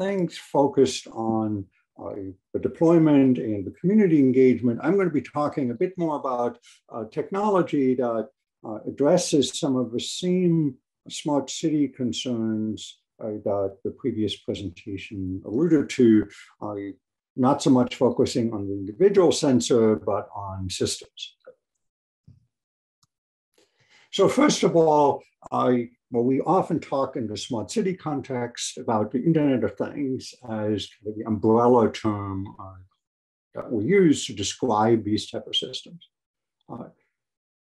things focused on uh, the deployment and the community engagement, I'm going to be talking a bit more about uh, technology that uh, addresses some of the same smart city concerns uh, that the previous presentation alluded to, not so much focusing on the individual sensor, but on systems. So first of all, I well, we often talk in the smart city context about the Internet of Things as the umbrella term uh, that we use to describe these type of systems. Uh,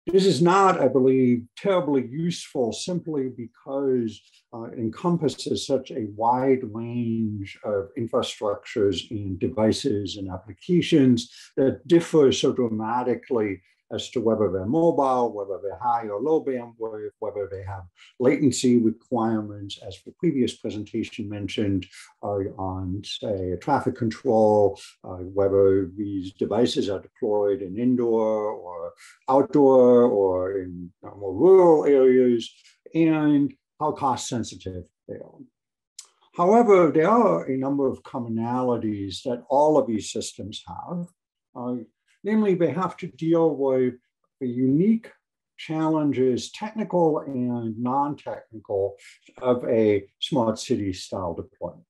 this is not, I believe, terribly useful simply because uh, it encompasses such a wide range of infrastructures and devices and applications that differ so dramatically as to whether they're mobile, whether they're high or low bandwidth, whether they have latency requirements, as the previous presentation mentioned, uh, on, say, traffic control, uh, whether these devices are deployed in indoor or outdoor or in uh, more rural areas, and how cost sensitive they are. However, there are a number of commonalities that all of these systems have. Uh, Namely, they have to deal with the unique challenges, technical and non-technical, of a smart city style deployment,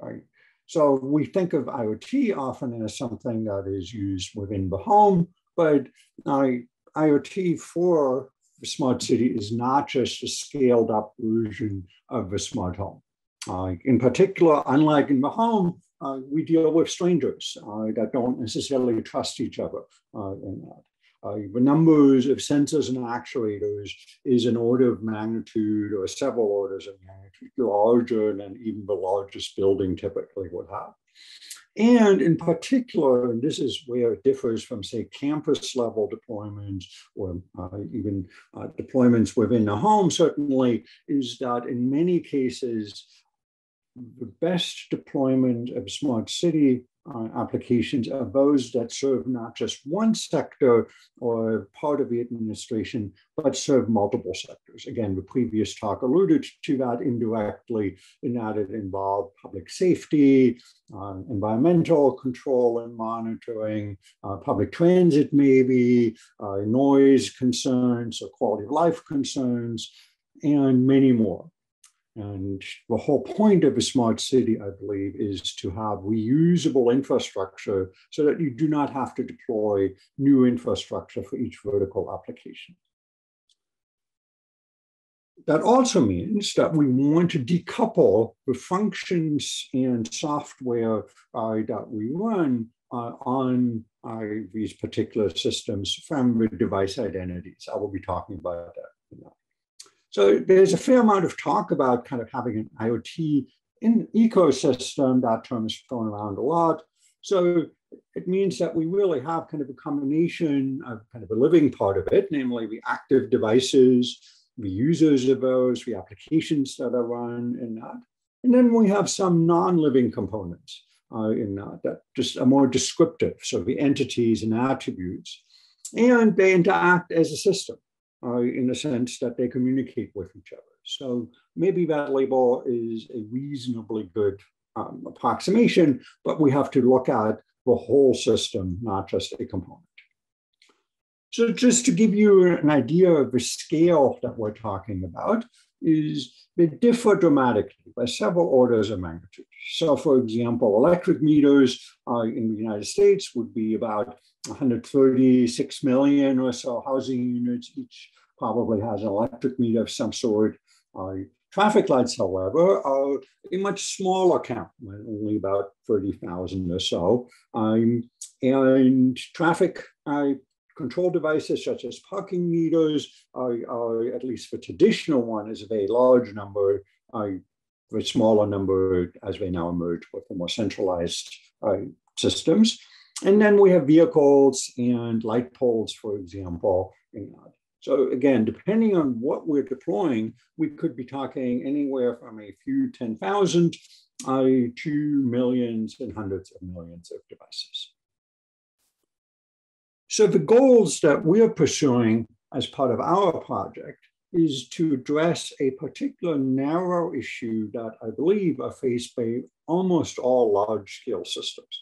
right? So we think of IoT often as something that is used within the home, but uh, IoT for the smart city is not just a scaled up version of the smart home. Uh, in particular, unlike in the home, uh, we deal with strangers uh, that don't necessarily trust each other uh, in that. Uh, the numbers of sensors and actuators is an order of magnitude or several orders of magnitude larger than even the largest building typically would have. And in particular, and this is where it differs from, say, campus level deployments or uh, even uh, deployments within the home, certainly, is that in many cases, the best deployment of smart city uh, applications are those that serve not just one sector or part of the administration, but serve multiple sectors. Again, the previous talk alluded to that indirectly in that it involved public safety, uh, environmental control and monitoring, uh, public transit maybe, uh, noise concerns or quality of life concerns, and many more. And the whole point of a smart city, I believe, is to have reusable infrastructure so that you do not have to deploy new infrastructure for each vertical application. That also means that we want to decouple the functions and software uh, that we run uh, on uh, these particular systems from the device identities. I will be talking about that. So there's a fair amount of talk about kind of having an IoT in ecosystem. That term is thrown around a lot. So it means that we really have kind of a combination of kind of a living part of it, namely the active devices, the users of those, the applications that are run in that. And then we have some non-living components uh, in that that just are more descriptive. So the entities and attributes, and they interact as a system uh, in the sense that they communicate with each other. So maybe that label is a reasonably good um, approximation, but we have to look at the whole system, not just a component. So just to give you an idea of the scale that we're talking about, is they differ dramatically by several orders of magnitude. So for example, electric meters uh, in the United States would be about 136 million or so housing units. Each probably has an electric meter of some sort. Uh, traffic lights, however, are a much smaller count, only about 30,000 or so. Um, and traffic uh, control devices such as parking meters are, are, at least for traditional one, is a very large number. Uh, a smaller number as they now emerge with the more centralized uh, systems. And then we have vehicles and light poles, for example. So again, depending on what we're deploying, we could be talking anywhere from a few 10,000 uh, to millions and hundreds of millions of devices. So the goals that we're pursuing as part of our project is to address a particular narrow issue that I believe are faced by almost all large scale systems.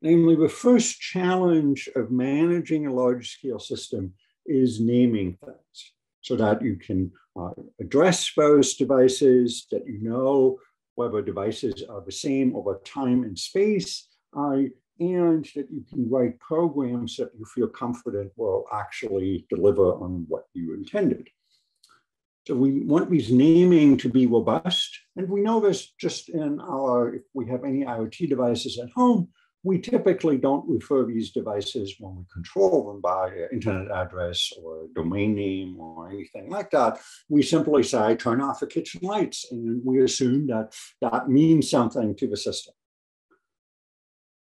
Namely, the first challenge of managing a large scale system is naming things so that you can uh, address those devices, that you know whether devices are the same over time and space, uh, and that you can write programs that you feel confident will actually deliver on what you intended. So we want these naming to be robust. And we know this just in our, if we have any IoT devices at home, we typically don't refer these devices when we control them by internet address or domain name or anything like that. We simply say, turn off the kitchen lights. And we assume that that means something to the system.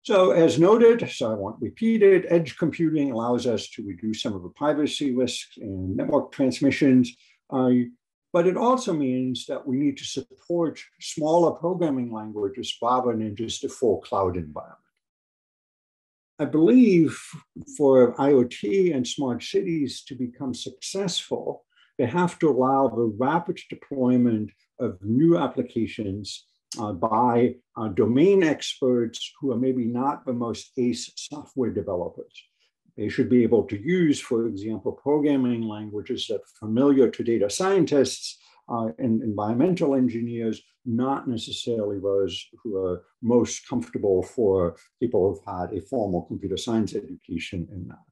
So as noted, so I won't repeat it, edge computing allows us to reduce some of the privacy risks and network transmissions. Uh, but it also means that we need to support smaller programming languages rather than just a full cloud environment. I believe for IoT and smart cities to become successful, they have to allow the rapid deployment of new applications uh, by uh, domain experts who are maybe not the most ace software developers. They should be able to use, for example, programming languages that are familiar to data scientists uh, and environmental engineers, not necessarily those who are most comfortable for people who've had a formal computer science education in that.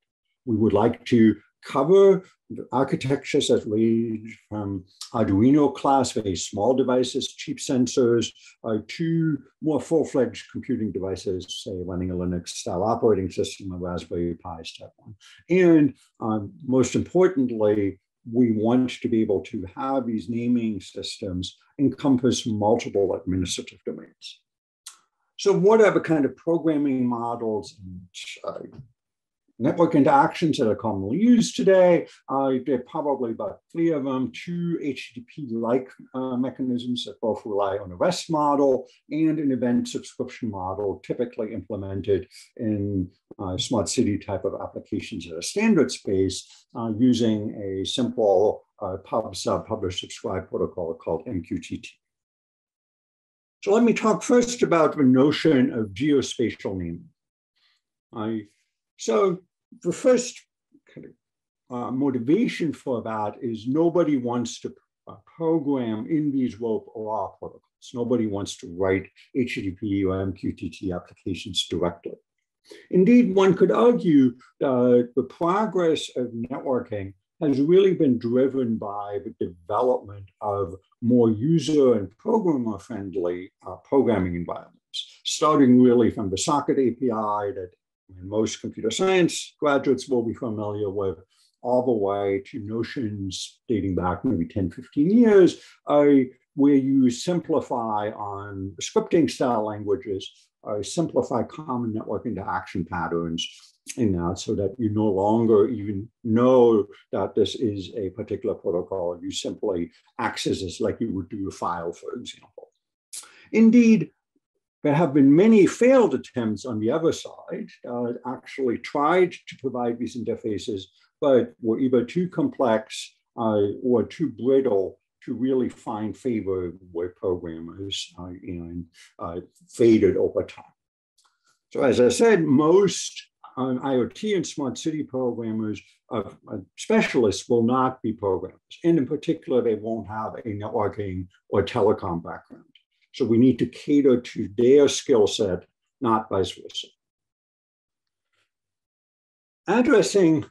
We would like to cover architectures that range from Arduino class, very small devices, cheap sensors, uh, to more full-fledged computing devices, say running a Linux-style operating system, a Raspberry Pi step one. And um, most importantly, we want to be able to have these naming systems encompass multiple administrative domains. So what are the kind of programming models and uh, network interactions that are commonly used today. Uh, there are probably about three of them, two HTTP-like uh, mechanisms that both rely on a REST model and an event subscription model, typically implemented in uh, smart city type of applications at a standard space uh, using a simple uh, pub sub publish subscribe protocol called MQTT. So let me talk first about the notion of geospatial naming. I so the first kind of uh, motivation for that is nobody wants to uh, program in these rope OR protocols. Nobody wants to write HTTP or MQTT applications directly. Indeed, one could argue that the progress of networking has really been driven by the development of more user and programmer friendly uh, programming environments, starting really from the socket API that most computer science graduates will be familiar with all the way to notions dating back maybe 10, 15 years, uh, where you simplify on scripting style languages, uh, simplify common network interaction patterns in that so that you no longer even know that this is a particular protocol. You simply access this like you would do a file, for example. Indeed, there have been many failed attempts on the other side, uh, actually tried to provide these interfaces, but were either too complex uh, or too brittle to really find favor with programmers uh, and uh, faded over time. So as I said, most um, IoT and smart city programmers, uh, specialists will not be programmers. And in particular, they won't have a networking or telecom background. So we need to cater to their skill set, not vice versa. Addressing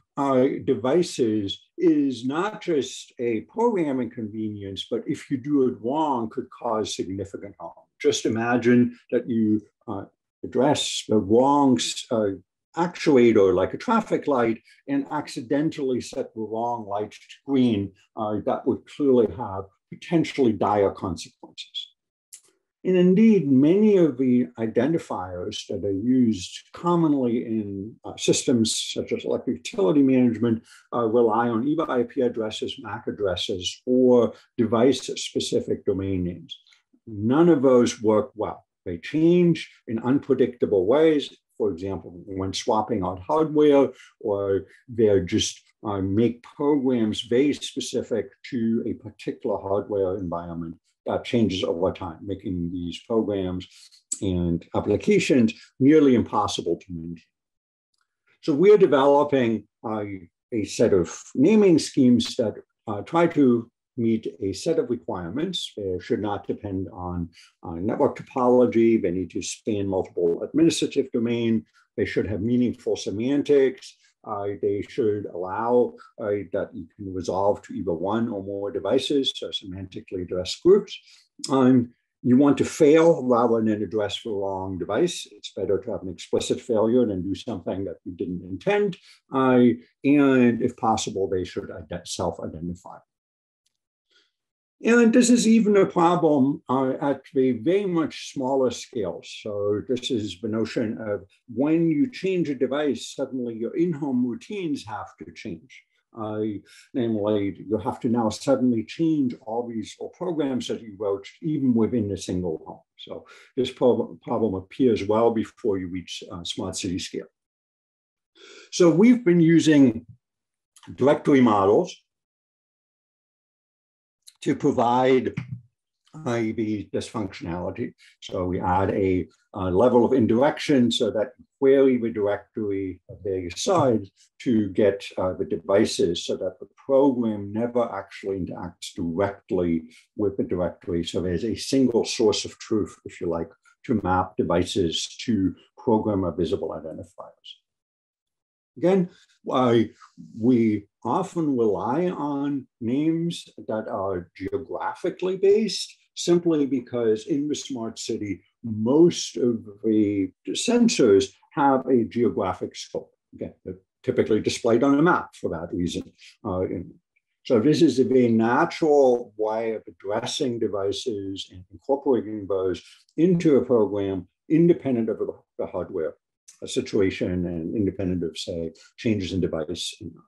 devices is not just a programming convenience, but if you do it wrong, could cause significant harm. Just imagine that you uh, address the wrong uh, actuator, like a traffic light, and accidentally set the wrong light to green. Uh, that would clearly have potentially dire consequences. And indeed, many of the identifiers that are used commonly in uh, systems such as electric utility management uh, rely on either IP addresses, MAC addresses, or device-specific domain names. None of those work well. They change in unpredictable ways, for example, when swapping out hardware, or they're just uh, make programs very specific to a particular hardware environment that changes over time, making these programs and applications nearly impossible to maintain. So we're developing uh, a set of naming schemes that uh, try to meet a set of requirements. They should not depend on uh, network topology. They need to span multiple administrative domain. They should have meaningful semantics. Uh, they should allow uh, that you can resolve to either one or more devices, so semantically addressed groups. Um, you want to fail rather than address the wrong device. It's better to have an explicit failure than do something that you didn't intend. Uh, and if possible, they should self-identify. And this is even a problem uh, at the very much smaller scale. So this is the notion of when you change a device, suddenly your in-home routines have to change. Uh, namely, you have to now suddenly change all these programs that you wrote even within a single home. So this problem, problem appears well before you reach uh, smart city scale. So we've been using directory models to provide IEB this functionality. So we add a, a, level of indirection so that query the directory of various sides to get uh, the devices so that the program never actually interacts directly with the directory. So there's a single source of truth, if you like, to map devices to programmer visible identifiers. Again, uh, we often rely on names that are geographically based simply because in the smart city, most of the sensors have a geographic scope. Again, they're typically displayed on a map for that reason. Uh, so this is a very natural way of addressing devices and incorporating those into a program independent of the hardware situation and independent of, say, changes in device and not.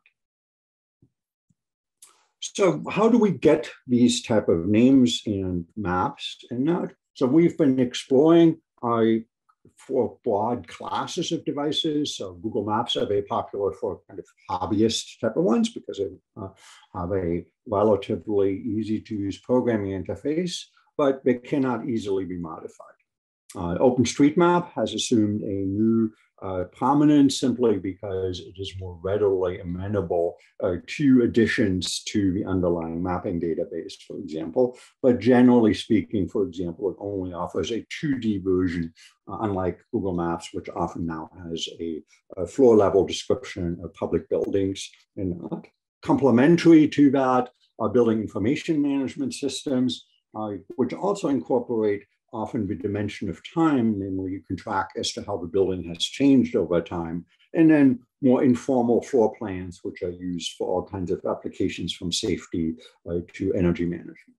So how do we get these type of names and maps and that? So we've been exploring uh, for broad classes of devices. So Google Maps are very popular for kind of hobbyist type of ones because they uh, have a relatively easy to use programming interface, but they cannot easily be modified. Uh, OpenStreetMap has assumed a new uh, prominence simply because it is more readily amenable uh, to additions to the underlying mapping database, for example. But generally speaking, for example, it only offers a 2D version, uh, unlike Google Maps, which often now has a, a floor level description of public buildings. And complementary to that are building information management systems, uh, which also incorporate often the dimension of time, namely you can track as to how the building has changed over time, and then more informal floor plans, which are used for all kinds of applications from safety uh, to energy management.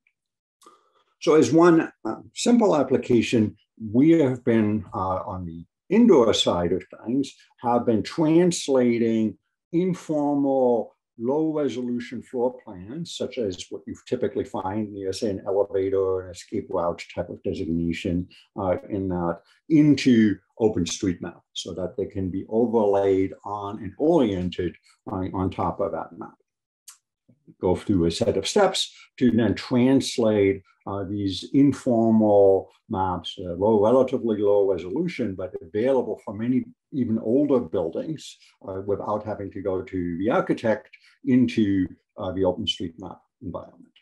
So as one uh, simple application, we have been uh, on the indoor side of things, have been translating informal low resolution floor plans, such as what you typically find near, say, an elevator or an escape route type of designation uh, in that, into OpenStreetMap so that they can be overlaid on and oriented on top of that map. Go through a set of steps to then translate uh, these informal maps, uh, low, relatively low resolution, but available for many even older buildings uh, without having to go to the architect into uh, the OpenStreetMap environment.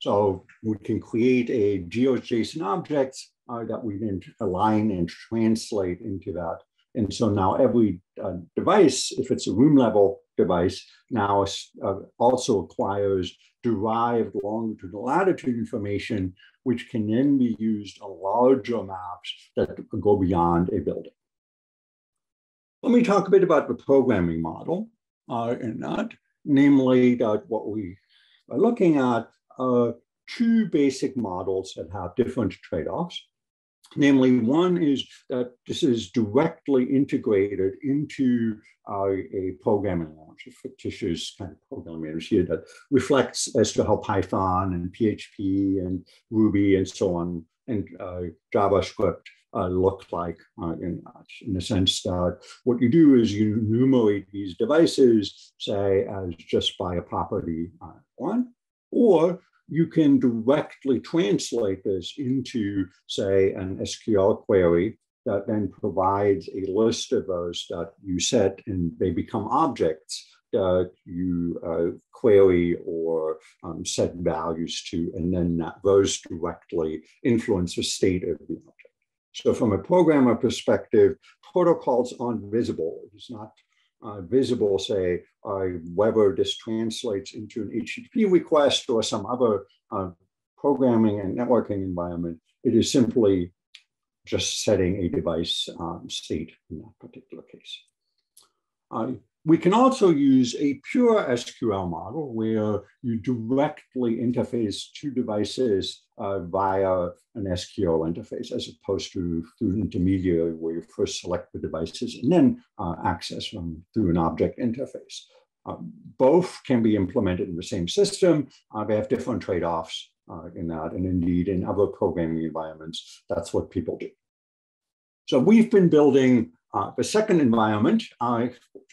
So we can create a GeoJSON object uh, that we then align and translate into that. And so now every uh, device, if it's a room level device, now uh, also acquires derived longitude and latitude information, which can then be used on larger maps that go beyond a building. Let me talk a bit about the programming model uh, in that, namely that what we are looking at are two basic models that have different trade-offs. Namely, one is that this is directly integrated into uh, a programming language, a fictitious kind of programming language here that reflects as to how Python and PHP and Ruby and so on and uh, JavaScript uh, look like uh, in, in the sense that what you do is you enumerate these devices, say, as just by a property uh, one, or you can directly translate this into, say, an SQL query that then provides a list of those that you set and they become objects that you uh, query or um, set values to, and then that, those directly influence the state of the object. So from a programmer perspective, protocols aren't visible. It's not uh, visible, say, uh, whether this translates into an HTTP request or some other uh, programming and networking environment. It is simply just setting a device um, state in that particular case. We can also use a pure SQL model where you directly interface two devices uh, via an SQL interface as opposed to through an intermediary where you first select the devices and then uh, access them through an object interface. Uh, both can be implemented in the same system. Uh, they have different trade-offs uh, in that. And indeed, in other programming environments, that's what people do. So we've been building uh, the second environment, I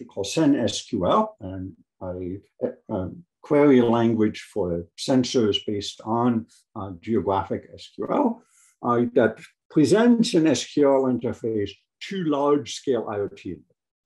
call SenSQL, and a, a, query language for sensors based on uh, geographic SQL uh, that presents an SQL interface to large-scale IoT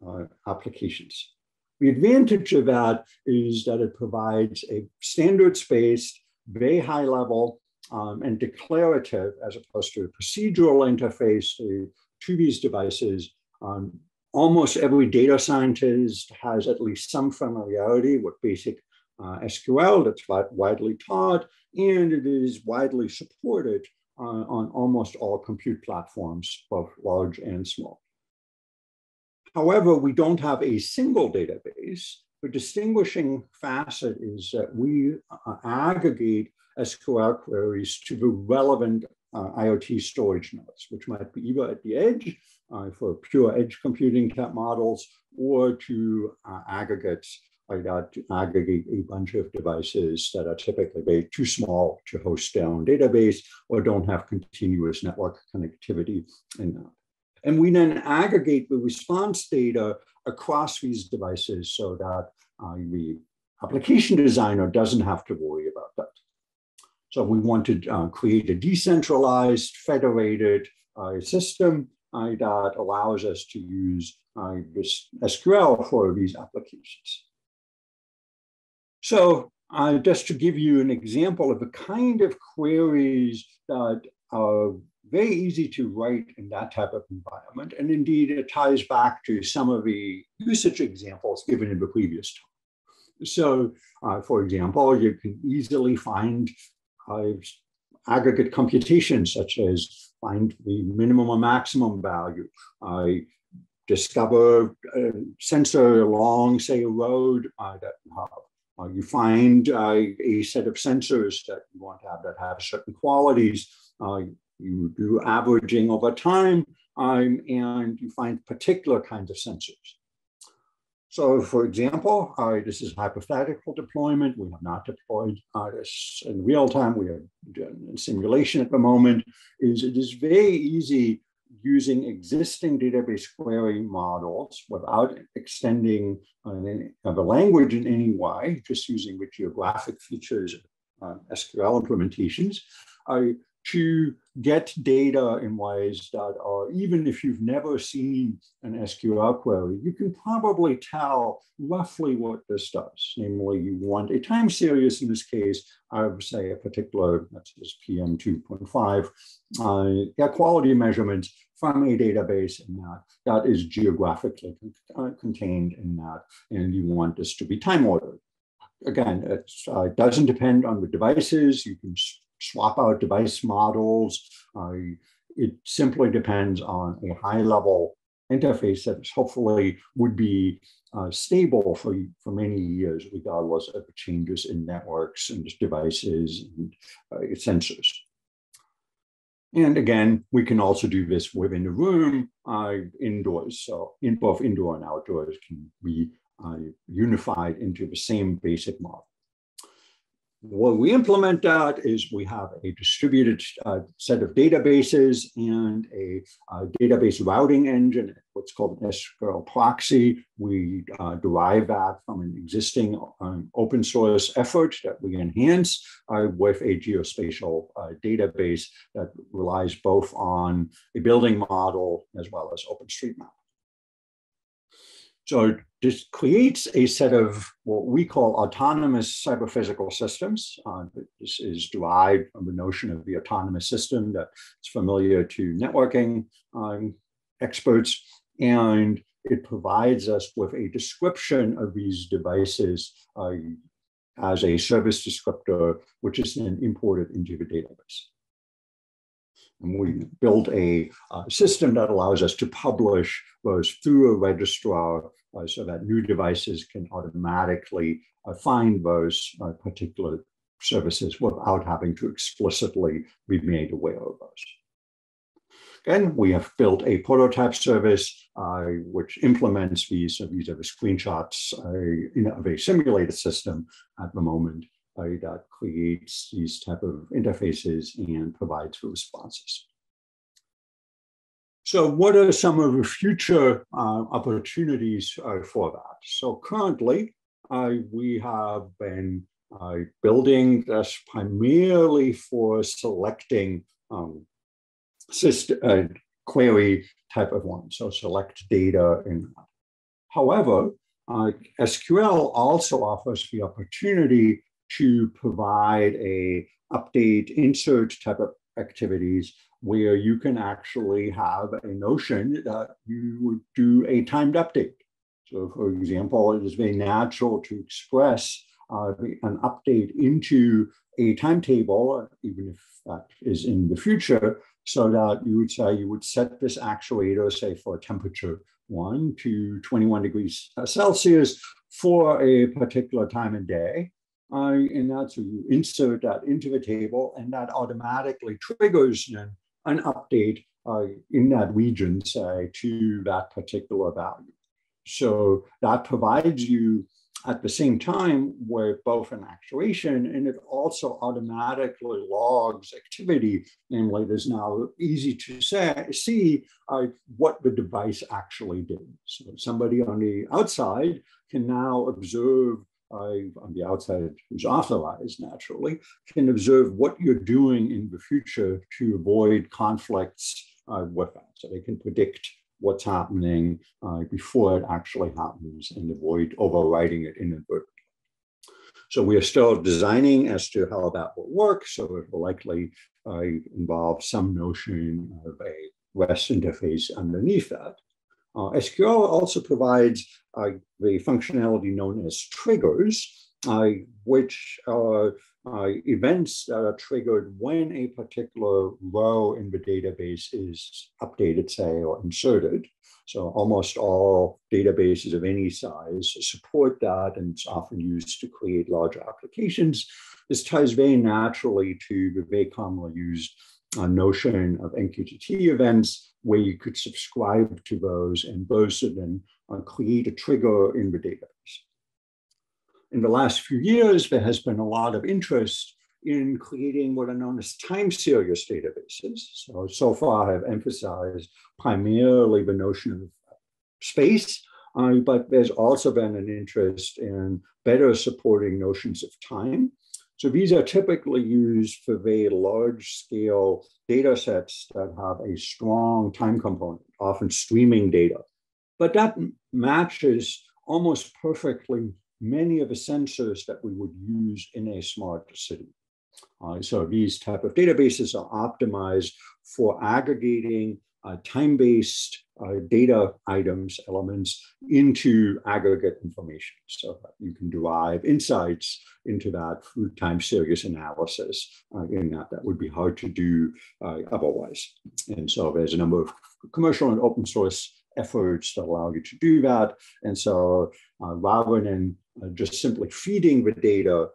uh, applications. The advantage of that is that it provides a standards-based, very high level um, and declarative, as opposed to a procedural interface to, to these devices um, almost every data scientist has at least some familiarity with basic uh, SQL that's widely taught, and it is widely supported uh, on almost all compute platforms, both large and small. However, we don't have a single database. The distinguishing facet is that we uh, aggregate SQL queries to the relevant uh, IoT storage nodes, which might be either at the edge for pure edge computing type models or to uh, aggregates like that to aggregate a bunch of devices that are typically too small to host their own database or don't have continuous network connectivity in that. And we then aggregate the response data across these devices so that uh, the application designer doesn't have to worry about that. So we want to uh, create a decentralized, federated uh, system uh, that allows us to use uh, SQL for these applications. So uh, just to give you an example of the kind of queries that are very easy to write in that type of environment. And indeed, it ties back to some of the usage examples given in the previous talk. So, uh, for example, you can easily find uh, aggregate computations such as find the minimum or maximum value. I discover a sensor along, say, a road uh, that you have. Uh, you find uh, a set of sensors that you want to have that have certain qualities. Uh, you do averaging over time, um, and you find particular kinds of sensors. So for example, uh, this is hypothetical deployment. We have not deployed uh, this in real time. We are doing simulation at the moment. Is It is very easy using existing database query models without extending uh, the language in any way, just using the geographic features of SQL implementations, uh, to get data in ways that are, even if you've never seen an SQL query, you can probably tell roughly what this does. Namely, you want a time series, in this case, I would say a particular, that's just PM 2.5, uh, air quality measurements from a database and that, that is geographically uh, contained in that, and you want this to be time ordered again, it uh, doesn't depend on the devices. You can swap out device models. Uh, it simply depends on a high level interface that hopefully would be uh, stable for, for many years, regardless of changes in networks and devices and uh, sensors. And again, we can also do this within the room, uh, indoors. So in both indoor and outdoors can be uh, unified into the same basic model. What we implement that is we have a distributed uh, set of databases and a uh, database routing engine, what's called an SQL proxy. We uh, derive that from an existing um, open source effort that we enhance uh, with a geospatial uh, database that relies both on a building model as well as OpenStreetMap. So this creates a set of what we call autonomous cyber-physical systems. Uh, this is derived from the notion of the autonomous system that's familiar to networking um, experts. And it provides us with a description of these devices uh, as a service descriptor, which is then imported into the database. And we built a uh, system that allows us to publish those through a registrar uh, so that new devices can automatically uh, find those uh, particular services without having to explicitly be made aware of those. Again, we have built a prototype service uh, which implements these. So these are the screenshots uh, of a simulated system at the moment uh, that creates these type of interfaces and provides responses. So what are some of the future uh, opportunities uh, for that? So currently, uh, we have been uh, building this primarily for selecting um, system, uh, query type of one, so select data that. However, SQL also offers the opportunity to provide a update insert type of activities where you can actually have a notion that you would do a timed update. So for example, it is very natural to express uh, an update into a timetable, even if that is in the future, so that you would say you would set this actuator, say for temperature 1 to 21 degrees Celsius for a particular time of day. Uh, and that's you insert that into the table, and that automatically triggers an, an update uh, in that region, say, to that particular value. So that provides you at the same time with both an actuation and it also automatically logs activity. Namely, there's now easy to say, see uh, what the device actually did. So somebody on the outside can now observe I, on the outside, who's authorized naturally, can observe what you're doing in the future to avoid conflicts uh, with that. So they can predict what's happening uh, before it actually happens and avoid overriding it inadvertently. So we are still designing as to how that will work. So it will likely uh, involve some notion of a REST interface underneath that. Uh, SQL also provides uh, the functionality known as triggers, uh, which are uh, events that are triggered when a particular row in the database is updated, say, or inserted. So almost all databases of any size support that, and it's often used to create larger applications. This ties very naturally to the very commonly used uh, notion of MQTT events, where you could subscribe to those and those then uh, create a trigger in the database. In the last few years, there has been a lot of interest in creating what are known as time series databases. So, so far I've emphasized primarily the notion of space, uh, but there's also been an interest in better supporting notions of time. So these are typically used for very large scale data sets that have a strong time component, often streaming data. But that matches almost perfectly many of the sensors that we would use in a smart city. Uh, so these type of databases are optimized for aggregating uh, time-based uh, data items, elements into aggregate information so that you can derive insights into that through time series analysis uh, in that that would be hard to do uh, otherwise. And so there's a number of commercial and open source efforts that allow you to do that. And so uh, rather than uh, just simply feeding the data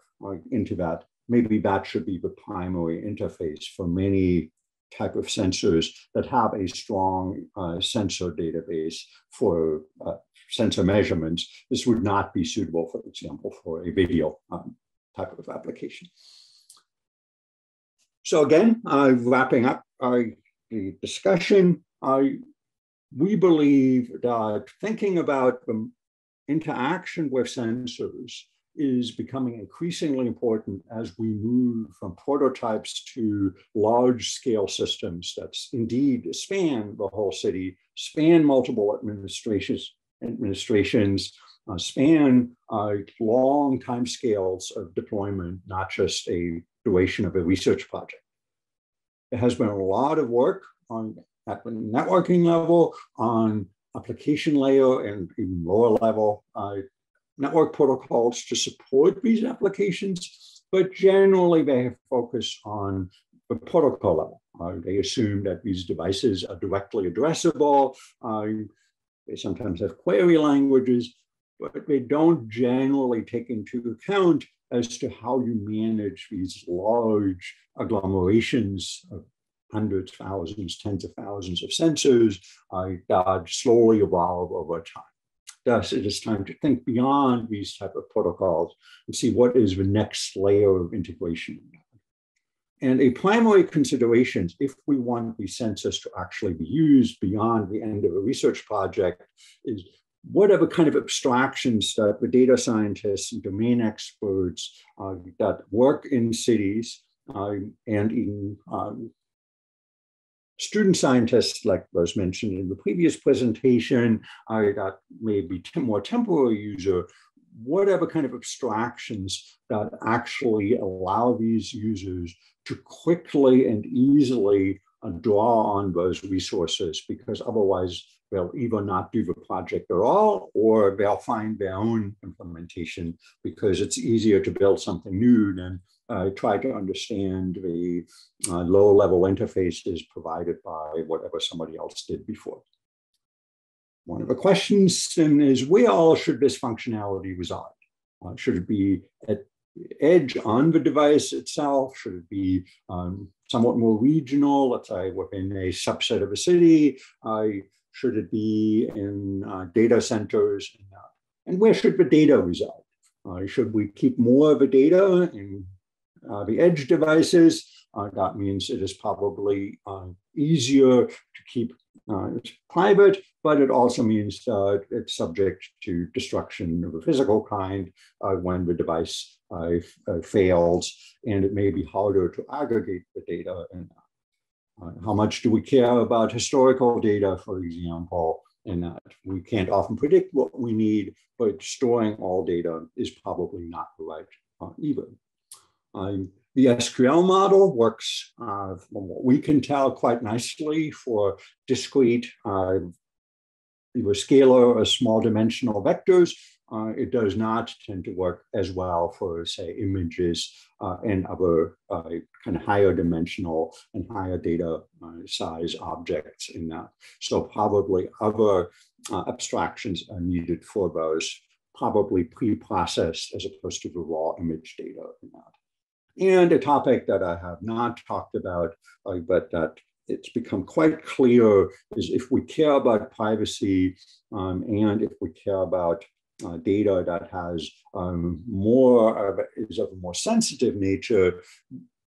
into that, maybe that should be the primary interface for many type of sensors that have a strong uh, sensor database for uh, sensor measurements. This would not be suitable, for example, for a video um, type of application. So again, uh, wrapping up uh, the discussion, uh, we believe that thinking about the interaction with sensors is becoming increasingly important as we move from prototypes to large scale systems that indeed span the whole city, span multiple administrations, administrations uh, span uh, long time scales of deployment, not just a duration of a research project. There has been a lot of work on at the networking level, on application layer and even lower level uh, network protocols to support these applications, but generally they have focused on the protocol level. Uh, they assume that these devices are directly addressable. Uh, they sometimes have query languages, but they don't generally take into account as to how you manage these large agglomerations of hundreds, thousands, tens of thousands of sensors uh, that slowly evolve over time. Thus, it is time to think beyond these type of protocols and see what is the next layer of integration. And a primary consideration, if we want these sensors to actually be used beyond the end of a research project, is whatever kind of abstractions that the data scientists and domain experts uh, that work in cities uh, and in um, student scientists, like was mentioned in the previous presentation, uh, that may be more temporary user, whatever kind of abstractions that actually allow these users to quickly and easily draw on those resources because otherwise they'll either not do the project at all or they'll find their own implementation because it's easier to build something new than uh, try to understand the uh, low level interfaces provided by whatever somebody else did before. One of the questions then is where all should this functionality reside? Uh, should it be at edge on the device itself? Should it be um, somewhat more regional, let's say within a subset of a city? should it be in uh, data centers? And, uh, and, where should the data reside? Uh, should we keep more of the data in uh, the edge devices? Uh, that means it is probably easier to keep private, but it also means that it's subject to destruction of a physical kind when the device fails, and it may be harder to aggregate the data and uh, how much do we care about historical data, for example, and that we can't often predict what we need, but storing all data is probably not the right uh, either. Um, the SQL model works, uh, what we can tell, quite nicely for discrete uh, either scalar or small dimensional vectors uh, it does not tend to work as well for, say, images uh, and other uh, kind of higher dimensional and higher data uh, size objects in that. So probably other abstractions are needed for those, probably pre-processed as opposed to the raw image data in that. And a topic that I have not talked about, uh, but that it's become quite clear is if we care about privacy um, and if we care about uh, data that has um, more of, is of a more sensitive nature,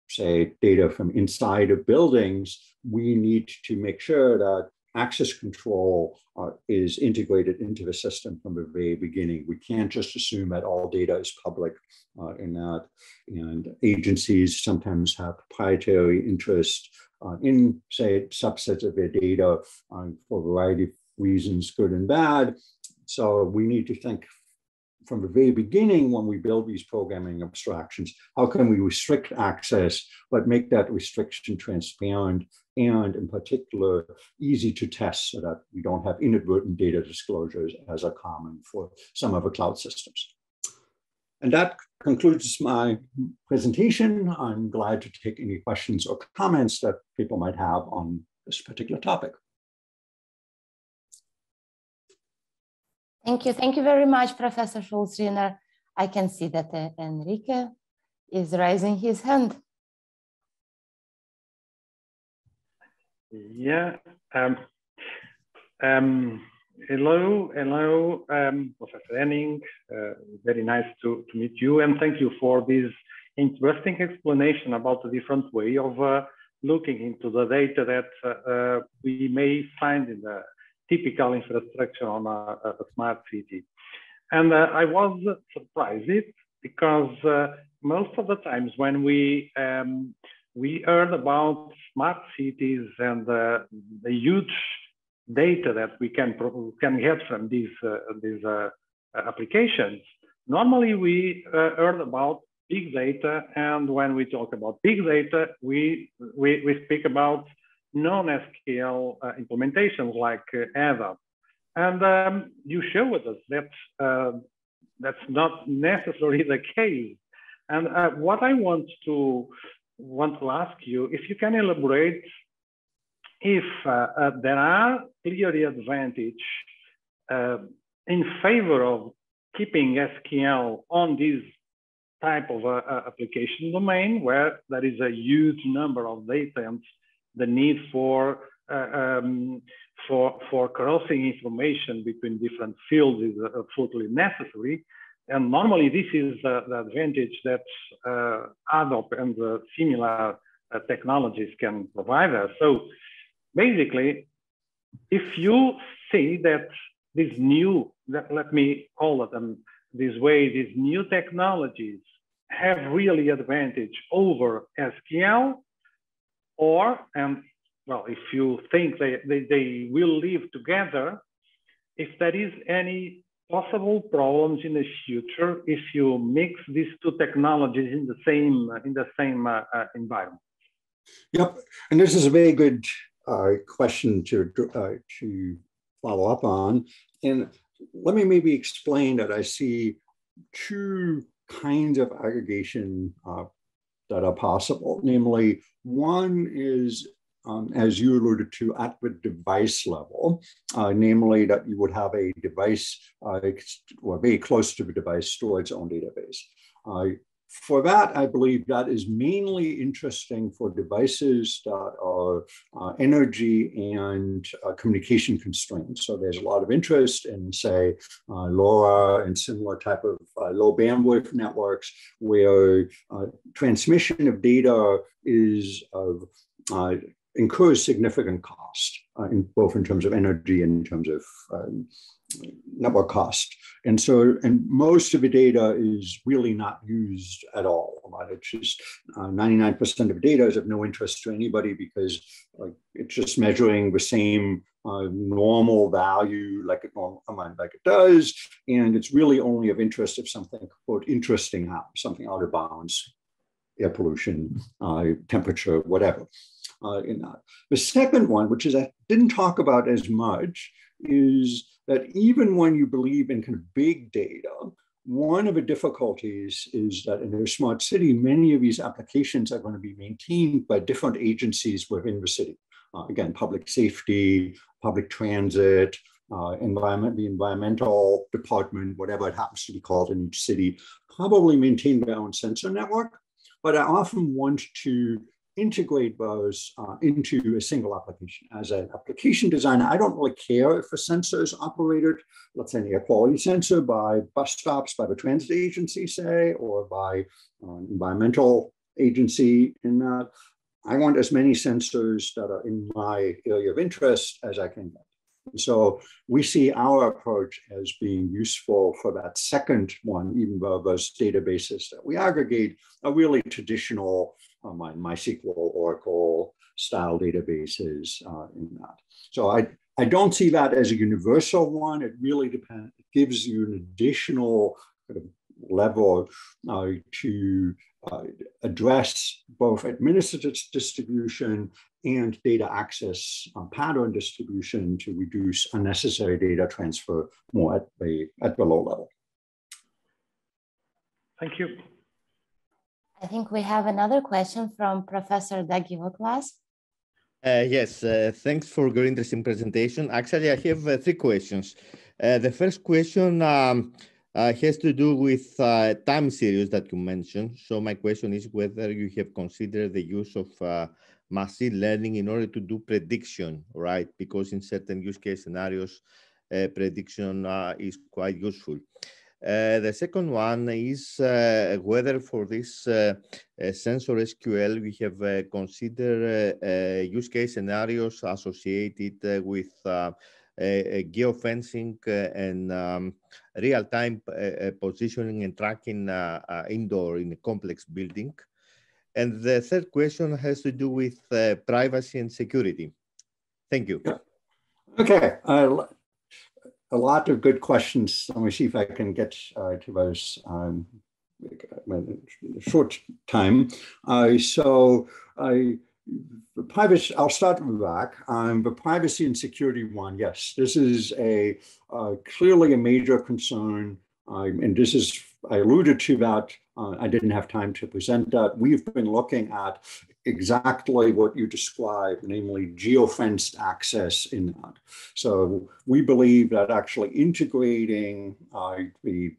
say data from inside of buildings, we need to make sure that access control uh, is integrated into the system from the very beginning. We can't just assume that all data is public uh, in that. And agencies sometimes have proprietary interest uh, in, say, subsets of their data uh, for a variety of reasons, good and bad. So we need to think from the very beginning when we build these programming abstractions, how can we restrict access, but make that restriction transparent and in particular, easy to test so that we don't have inadvertent data disclosures as are common for some of the cloud systems. And that concludes my presentation. I'm glad to take any questions or comments that people might have on this particular topic. Thank you. Thank you very much, Professor Schulzrinne. I can see that uh, Enrique is raising his hand. Yeah. Um, um, hello, hello, um, Professor Henning. Uh, very nice to, to meet you, and thank you for this interesting explanation about the different way of uh, looking into the data that uh, uh we may find in the typical infrastructure on a, a smart city. And uh, I was surprised because uh, most of the times when we um, we heard about smart cities and uh, the huge data that we can can get from these these applications. Normally, we heard about big data, and when we talk about big data, we we, we speak about non-SQL implementations like ADAP. And um, you showed us that that's not necessarily the case. And uh, what I want to want to ask you, if you can elaborate, if uh, uh, there are clearly advantage uh, in favor of keeping SQL on this type of uh, uh, application domain where there is a huge number of data and the need for um, for, for crossing information between different fields is absolutely necessary. And normally this is uh, the advantage that uh, and the similar uh, technologies can provide us. So basically, if you see that these new, that, let me call it um, this way, these new technologies have really advantage over SQL, or, and well, if you think they, they, they will live together, if there is any possible problems in the future if you mix these two technologies in the same in the same uh, uh, environment? Yep, and this is a very good uh, question to uh, to follow up on. And let me maybe explain that I see two kinds of aggregation uh, that are possible. Namely, one is um, as you alluded to, at the device level, uh, namely that you would have a device uh, or very close to the device store its own database. Uh, for that, I believe that is mainly interesting for devices that are uh, energy and uh, communication constrained. So there's a lot of interest in, say, uh, LoRa and similar type of uh, low bandwidth networks where uh, transmission of data is of uh, incurs significant cost, in, both in terms of energy and in terms of um, network cost. And so, and most of the data is really not used at all. It's just 99% uh, of data is of no interest to anybody because like, it's just measuring the same uh, normal value like it like it does, and it's really only of interest if something quote interesting happens, something out of bounds, air pollution, uh, temperature, whatever uh, in that. The second one, which is I didn't talk about as much, is that even when you believe in kind of big data, one of the difficulties is that in a smart city, many of these applications are going to be maintained by different agencies within the city. Uh, again, public safety, public transit, uh, environment, the environmental department, whatever it happens to be called in each city, probably maintain their own sensor network. But I often want to integrate those uh, into a single application. As an application designer, I don't really care if a sensor is operated, let's say an air quality sensor by bus stops, by the transit agency, say, or by an environmental agency in that. I want as many sensors that are in my area of interest as I can get. So we see our approach as being useful for that second one, even though those databases that we aggregate are really traditional uh, my MySQL, Oracle style databases uh, in that. So I, I don't see that as a universal one. It really depends, it gives you an additional kind of level uh, to uh, address both administrative distribution and data access uh, pattern distribution to reduce unnecessary data transfer more at the, at the low level. Thank you. I think we have another question from Professor Dagiuklas. Uh, yes, uh, thanks for your interesting presentation. Actually, I have uh, three questions. Uh, the first question um, uh, has to do with uh, time series that you mentioned. So my question is whether you have considered the use of machine learning in order to do prediction, right? Because in certain use case scenarios, prediction is quite useful. Uh, the second one is uh, whether for this uh, uh sensor SQL we have uh, considered uh, use case scenarios associated with geofencing and um, real-time positioning and tracking indoor in a complex building. And the third question has to do with privacy and security. Thank you. Okay, uh, a lot of good questions. Let me see if I can get uh, to those um, short time. Uh, so I, privacy, I'll start with that. Um, the privacy and security one, yes, this is a uh, clearly a major concern. Um, and this is, I alluded to that. Uh, I didn't have time to present that. We've been looking at exactly what you described, namely geofenced access in that. So we believe that actually integrating uh, the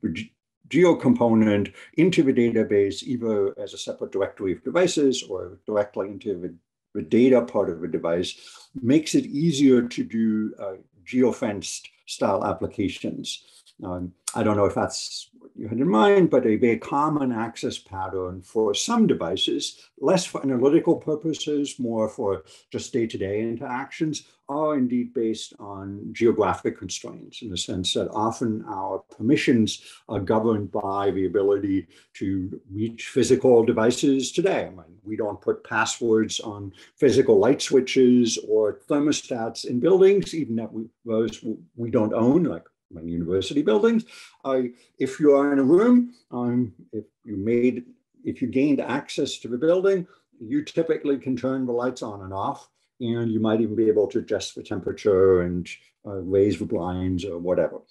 geo component into the database, either as a separate directory of devices or directly into the, the data part of the device, makes it easier to do uh, geofenced style applications. Um, I don't know if that's you had in mind, but a very common access pattern for some devices, less for analytical purposes, more for just day-to-day interactions, are indeed based on geographic constraints in the sense that often our permissions are governed by the ability to reach physical devices today. I mean, we don't put passwords on physical light switches or thermostats in buildings, even that we, those we don't own, like many university buildings. If you are in a room, um, if you made, if you gained access to the building, you typically can turn the lights on and off, and you might even be able to adjust the temperature and uh, raise the blinds or whatever.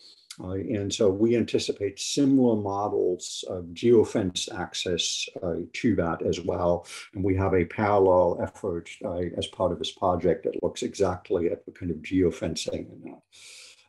Uh, and so we anticipate similar models of geofence access uh, to that as well. And we have a parallel effort uh, as part of this project that looks exactly at the kind of geofencing and that.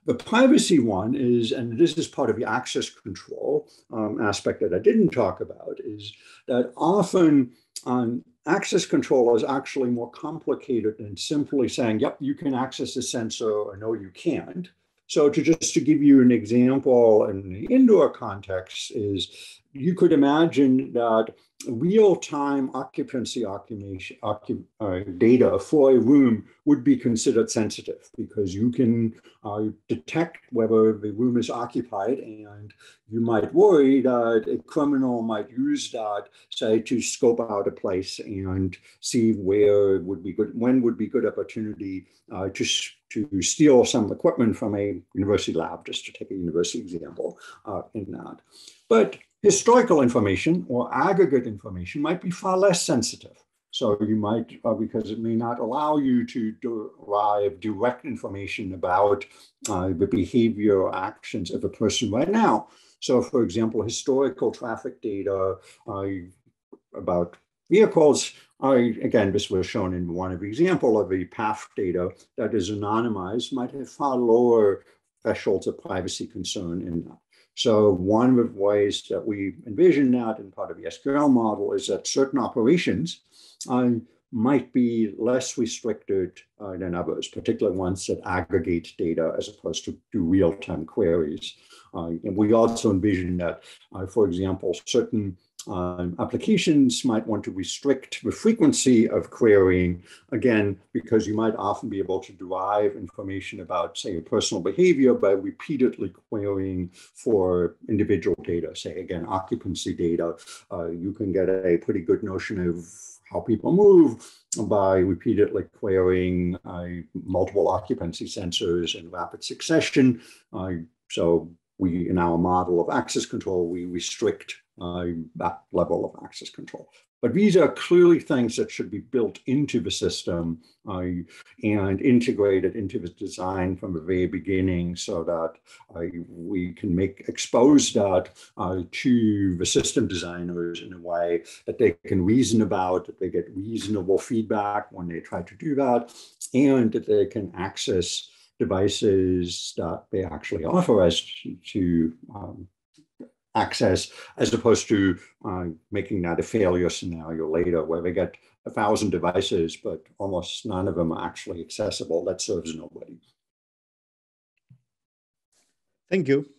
The privacy one is, and this is part of the access control um, aspect that I didn't talk about, is that often um, access control is actually more complicated than simply saying, yep, you can access a sensor or no, you can't. So to just to give you an example in the indoor context is you could imagine that real-time occupancy occup uh, data for a room would be considered sensitive because you can uh, detect whether the room is occupied and you might worry that a criminal might use that, say, to scope out a place and see where would be good, when would be good opportunity uh, to, to steal some equipment from a university lab, just to take a university example uh, in that. But Historical information or aggregate information might be far less sensitive. So you might, uh, because it may not allow you to derive direct information about uh, the behavior or actions of a person right now. So for example, historical traffic data uh, about vehicles, I, again, this was shown in one of the example of the PAF data that is anonymized might have far lower thresholds of privacy concern in. So one of the ways that we envision that in part of the SQL model is that certain operations uh, might be less restricted uh, than others, particularly ones that aggregate data as opposed to do real-time queries. Uh, and we also envision that, uh, for example, certain um, applications might want to restrict the frequency of querying, again, because you might often be able to derive information about, say, a personal behavior by repeatedly querying for individual data, say, again, occupancy data. Uh, you can get a pretty good notion of how people move by repeatedly querying uh, multiple occupancy sensors in rapid succession. Uh, so we, in our model of access control, we restrict that level of access control. But these are clearly things that should be built into the system uh, and integrated into the design from the very beginning so that uh, we can make expose that uh, to the system designers in a way that they can reason about, that they get reasonable feedback when they try to do that, and that they can access devices that they actually offer us to, to um, access as opposed to uh, making that a failure scenario later where they get a thousand devices, but almost none of them are actually accessible. That serves nobody. Thank you.